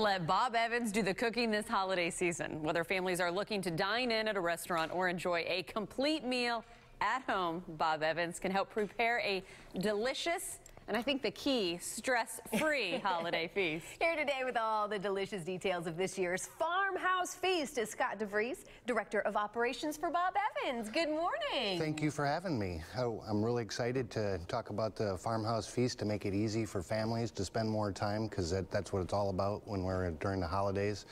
Let Bob Evans do the cooking this holiday season. Whether families are looking to dine in at a restaurant or enjoy a complete meal at home, Bob Evans can help prepare a delicious and I think the key, stress-free holiday feast. Here today with all the delicious details of this year's Farmhouse Feast is Scott DeVries, Director of Operations for Bob Evans. Good morning. Thank you for having me. Oh, I'm really excited to talk about the Farmhouse Feast to make it easy for families to spend more time because that, that's what it's all about when we're during the holidays.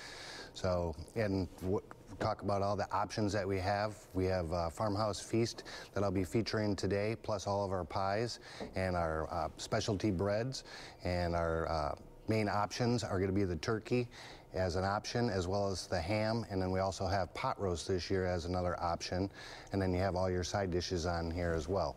So, and what, talk about all the options that we have. We have a Farmhouse Feast that I'll be featuring today, plus all of our pies and our uh, specialty breads and our uh, main options are going to be the turkey as an option as well as the ham and then we also have pot roast this year as another option and then you have all your side dishes on here as well.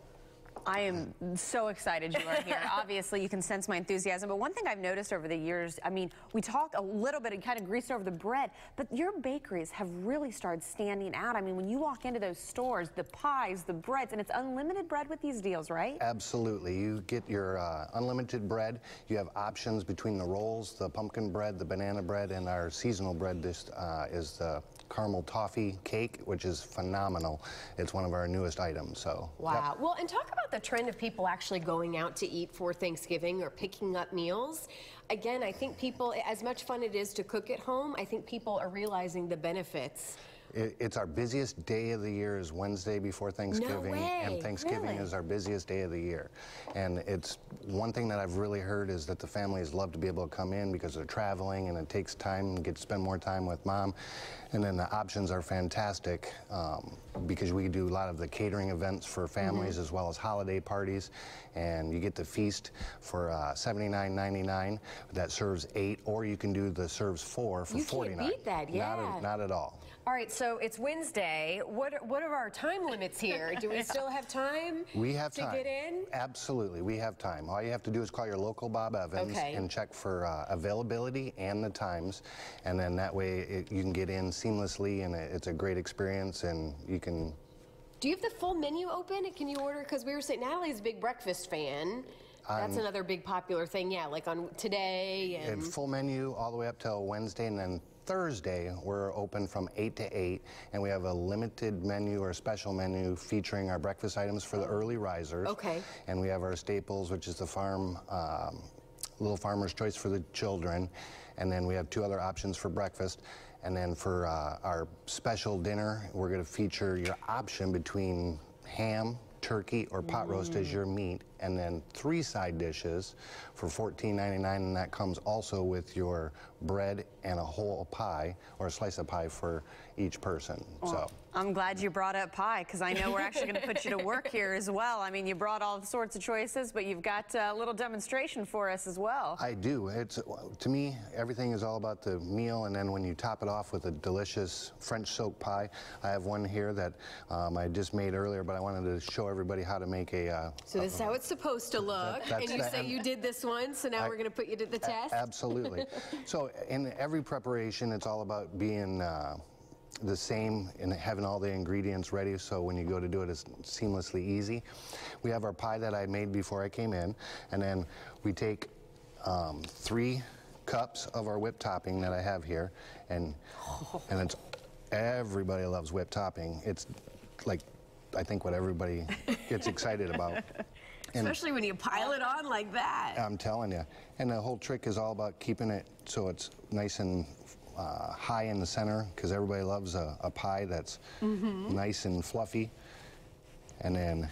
I am so excited you are here. Obviously, you can sense my enthusiasm. But one thing I've noticed over the years, I mean, we talk a little bit and kind of grease over the bread, but your bakeries have really started standing out. I mean, when you walk into those stores, the pies, the breads, and it's unlimited bread with these deals, right? Absolutely. You get your uh, unlimited bread. You have options between the rolls, the pumpkin bread, the banana bread, and our seasonal bread. This uh, is the caramel toffee cake, which is phenomenal. It's one of our newest items. So wow. Yep. Well, and talk about the trend of people actually going out to eat for Thanksgiving or picking up meals. Again, I think people, as much fun it is to cook at home, I think people are realizing the benefits it's our busiest day of the year is Wednesday before Thanksgiving, no and Thanksgiving really? is our busiest day of the year. And it's one thing that I've really heard is that the families love to be able to come in because they're traveling and it takes time and get to spend more time with mom. And then the options are fantastic um, because we do a lot of the catering events for families mm -hmm. as well as holiday parties. And you get the feast for uh, $79.99 that serves eight, or you can do the serves four for you 49 You can't beat that, yeah. Not, not at all. All right, so it's Wednesday. What what are our time limits here? Do we still have time? We have to time. get in. Absolutely, we have time. All you have to do is call your local Bob Evans okay. and check for uh, availability and the times, and then that way it, you can get in seamlessly, and it's a great experience, and you can. Do you have the full menu open? Can you order? Because we were saying Natalie's a big breakfast fan. That's another big popular thing, yeah, like on today. And... and full menu all the way up till Wednesday, and then Thursday, we're open from 8 to 8, and we have a limited menu or special menu featuring our breakfast items for the early risers. Okay. And we have our staples, which is the farm, um, Little Farmer's Choice for the children. And then we have two other options for breakfast. And then for uh, our special dinner, we're going to feature your option between ham, turkey, or pot roast as mm. your meat and then three side dishes for $14.99, and that comes also with your bread and a whole pie or a slice of pie for each person. Well, so I'm glad you brought up pie because I know we're actually going to put you to work here as well. I mean, you brought all sorts of choices, but you've got a little demonstration for us as well. I do. It's to me, everything is all about the meal, and then when you top it off with a delicious French silk pie, I have one here that um, I just made earlier, but I wanted to show everybody how to make a. Uh, so this is how it's supposed to look. That, and you say you did this one, so now I, we're going to put you to the test? Absolutely. so in every preparation, it's all about being uh, the same and having all the ingredients ready so when you go to do it, it's seamlessly easy. We have our pie that I made before I came in, and then we take um, three cups of our whipped topping that I have here, and and it's everybody loves whipped topping. It's like I think what everybody gets excited about. Especially when you pile it on like that. I'm telling you. And the whole trick is all about keeping it so it's nice and uh, high in the center because everybody loves a, a pie that's mm -hmm. nice and fluffy. And then,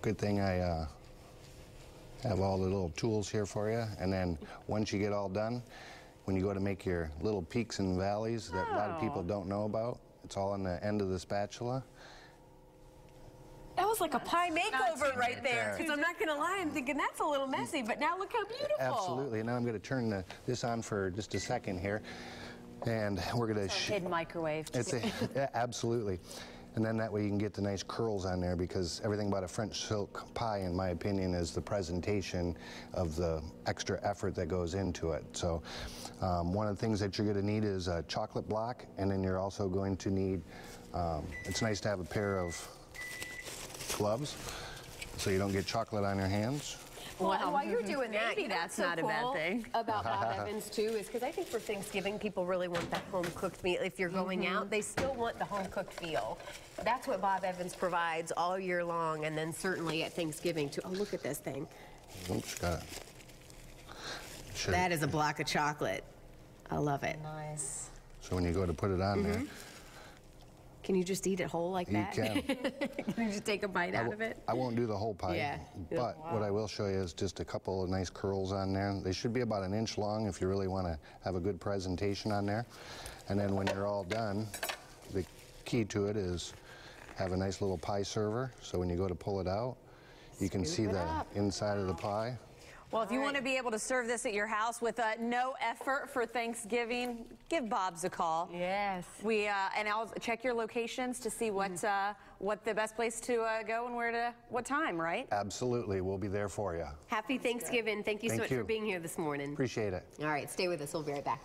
good thing I uh, have all the little tools here for you. And then once you get all done, when you go to make your little peaks and valleys that oh. a lot of people don't know about, it's all on the end of the spatula. That was like a pie makeover right there. Because I'm not going to lie, I'm thinking that's a little messy, but now look how beautiful. Absolutely. And now I'm going to turn the, this on for just a second here. And we're going to... Hidden microwave. It's a, yeah, absolutely. And then that way you can get the nice curls on there because everything about a French silk pie, in my opinion, is the presentation of the extra effort that goes into it. So um, one of the things that you're going to need is a chocolate block, and then you're also going to need, um, it's nice to have a pair of gloves so you don't get chocolate on your hands. Well, and while you're doing that, maybe you know that's so not a bad thing. About Bob Evans too is because I think for Thanksgiving people really want that home cooked meal. If you're going Mm-hmm. out, they still want the home cooked feel. That's what Bob Evans provides all year long, and then certainly at Thanksgiving too. Oh, look at this thing. Oops, got it. Should- That is a block of chocolate. I love it. Nice. So when you go to put it on there, Can you just eat it whole like you that? can. Can you just take a bite out of it? I won't do the whole pie. Yeah. But what I will show you is just a couple of nice curls on there. They should be about an inch long if you really want to have a good presentation on there. And then when you're all done, the key to it is have a nice little pie server. So when you go to pull it out, you can see the up. inside of the pie. Well, if you want to be able to serve this at your house with uh, no effort for Thanksgiving, give Bob's a call. Yes. We uh, and I'll check your locations to see what Mm-hmm. uh, what the best place to uh, go and where to what time, right? Absolutely, we'll be there for you. Happy Thanksgiving. Thank you so Thank much for being here this morning. Appreciate it. All right, stay with us. We'll be right back.